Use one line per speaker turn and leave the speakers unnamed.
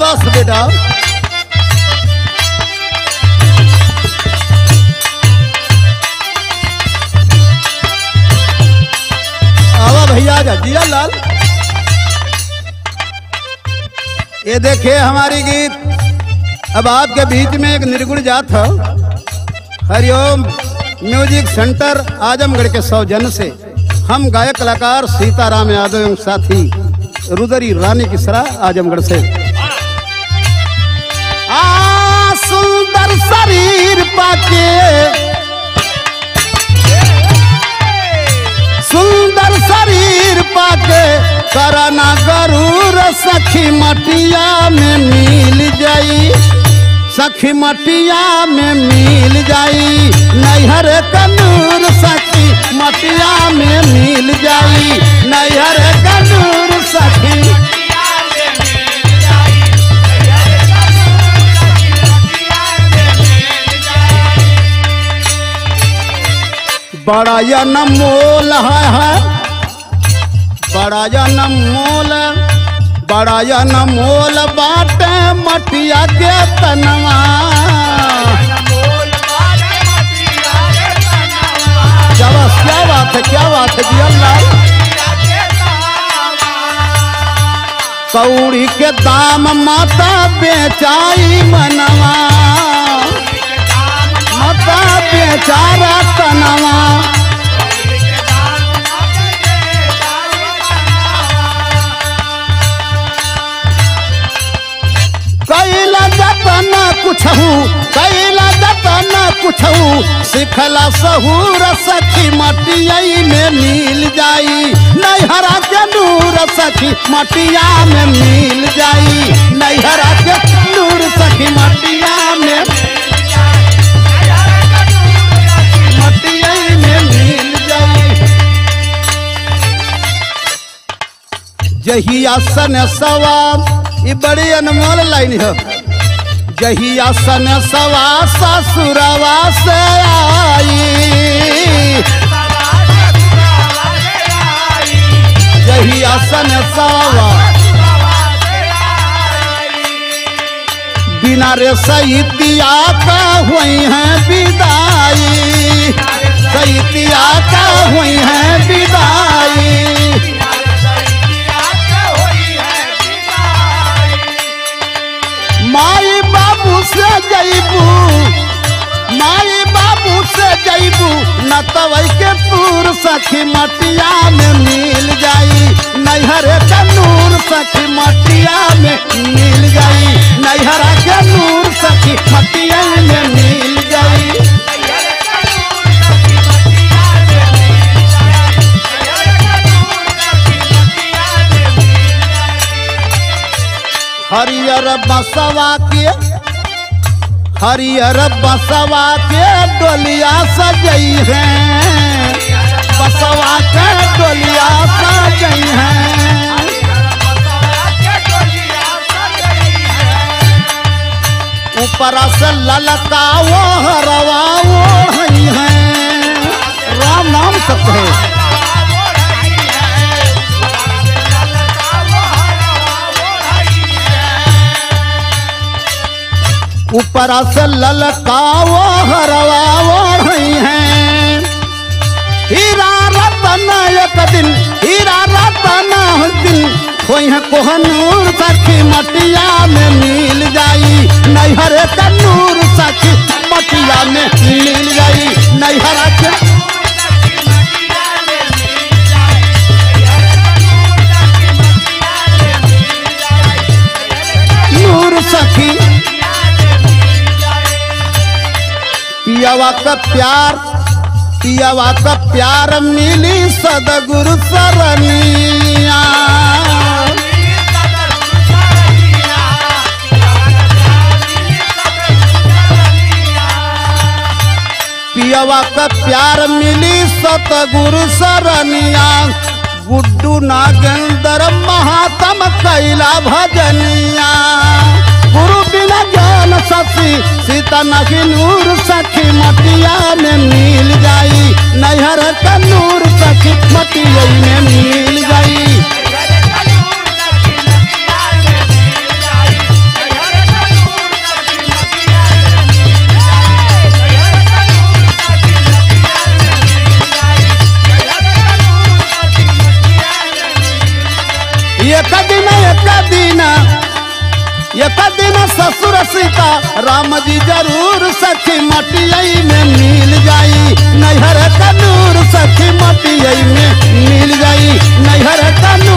शाबाश, बेटा। आवा भैया जा जिया लाल। ये देखिए हमारी गीत। अब आपके बीच में एक निर्गुण जात है। हरिओम म्यूज़िक सेंटर आजमगढ़ के सौजन से। हम गायक कलाकार सीताराम यादव एवं साथी रुदरी रानी किसरा आजमगढ़ से। शरीर पाके। सुंदर शरीर पाके। करना गरूर, सखी मटिया में मिल जाई। सखी मटिया में मिल जाई। नैहर कनूर बड़ा जन मोल है, है। बड़ा जन मोल बड़ा जन मोल बाटे मटिया के तनवा। क्या बात क्या बात है क्या बात है जी अल्लाह। कौड़ी के दाम माता बेचाई मनवा। माता बेचारा जतन कुछहू, कैला जतन कुछहू, सिखला सहूर सखी मटियाई में मिल जाई। नैहरा के नूर सखी मटिया में मिल जाई। नैहरा के नूर सखी मटिया में जहिया सन सवाब ये बड़ी अनमोल लाइन है। जहिया सन सवा ससुरवा से आई। जहिया सन सवा बिना रे सैतिया का हुई है विदाई। सैतिया का हुई है विदाई। न के पूर सखी मटिया में मिल जाई। नैहर के नूर सखी मटिया में मिल जाई। नैहरा के नूर सखी मटिया में मिल जाई। हरियर बसवा के हरियर बसवा के डोलिया सजई है। बसवा के डोलिया सजई है। ऊपर से ललका वो हरवा वो ऊपर ललकावो हरवावो हैं। हीरा रतन एक दिन, हीरा रतन दिन। कोई है कोहनूर सखी, मटिया में मिल जाई। नैहर का सखी, मटिया में मिल जाई। नैहर के पियावा का प्यार पियावा का प्यार, मिली सदगुरु सरनिया। पियावा का प्यार, मिली सतगुरु सरनिया। गुड्डू नागेंद्र महात्म कैला भजनिया सती सीता नही नूर सखी, मटिया में मिल जाई। नैहर का नूर सखी, मटिया में सीता राम जी ज़रूर सखी मटियाई में मिल जाई। नैहर तनूर सखी मटियाई में मिल जाई। नैहर तनूर